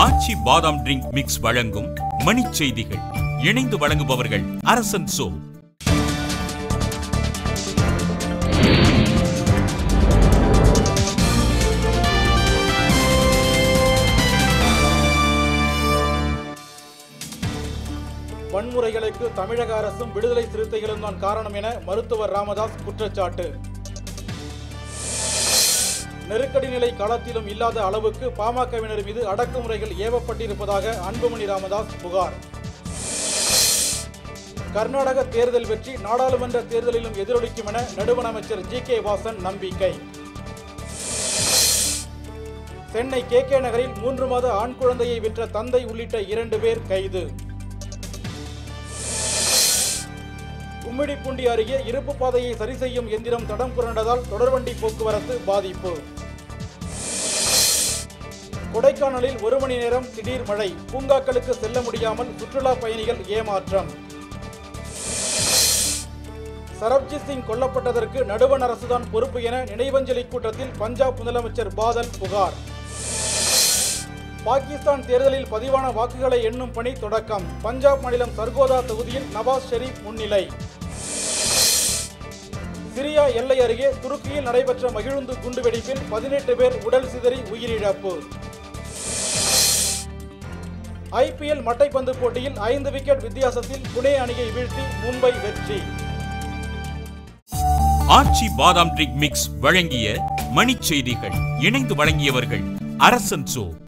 ஆச்சி பாதாம் drink mix வழங்கும் மணிச்செய்திகள் இணைந்து வழங்குபவர்கள் அரசன் சோ. வன்முறைகளுக்கு தமிழக அரசும் விடுதலை சிறுத்தைகளும் தான் காரணம் என மருத்துவர் ராமதாஸ் குற்றச்சாட்டு. நெருக்கடி நிலை காலத்திலும் இல்லாத அளவுக்கு பாமகவினர் மீது அடக்குமுறைகள் ஏவப்பட்டிருப்பதாக அன்புமணி ராமதாஸ் புகார். கர்நாடக தேர்தல் வெற்றி நாடாளுமன்ற தேர்தலிலும் எதிரொலிக்கும் என நடுவண் அமைச்சர் ஜி கே வாசன் நம்பிக்கை. சென்னை கே கே நகரில் மூன்று மாத ஆண் குழந்தையை விற்ற தந்தை உள்ளிட்ட இரண்டு பேர் கைது. கும்மிடிப்பூண்டி அருகே இருப்பு பாதையை சரி செய்யும் எந்திரம் தடம் புரண்டதால் தொடர்வண்டி போக்குவரத்து பாதிப்பு. கொடைக்கானலில் ஒரு மணி நேரம் திடீர் மழை. பூங்காக்களுக்கு செல்ல முடியாமல் சுற்றுலா பயணிகள் ஏமாற்றம். சரப்ஜித் சிங் கொல்லப்பட்டதற்கு நடுவண் அரசுதான் பொறுப்பு என நினைவஞ்சலி கூட்டத்தில் பஞ்சாப் முதலமைச்சர் பாதல் புகார். பாகிஸ்தான் தேர்தலில் பதிவான வாக்குகளை எண்ணும் பணி தொடக்கம். பஞ்சாப் மாநிலம் சர்கோதா தொகுதியில் நவாஸ் ஷெரீப் முன்னிலை. சிரியா எல்லை அருகே துருக்கியில் நடைபெற்ற மகிழுந்து குண்டுவெடிப்பில் பதினெட்டு பேர் உடல் சிதறி உயிரிழப்பு. ஐபிஎல் மட்டைப்பந்து போட்டியில் ஐந்து விக்கெட் வித்தியாசத்தில் புனே அணியை வீழ்த்தி மும்பை வெற்றி. ஆச்சி பாதாம் ட்ரிக் மிக்ஸ் வழங்கிய மணிச் செய்திகள் இணைந்து வழங்கியவர்கள் அரசன் சோ.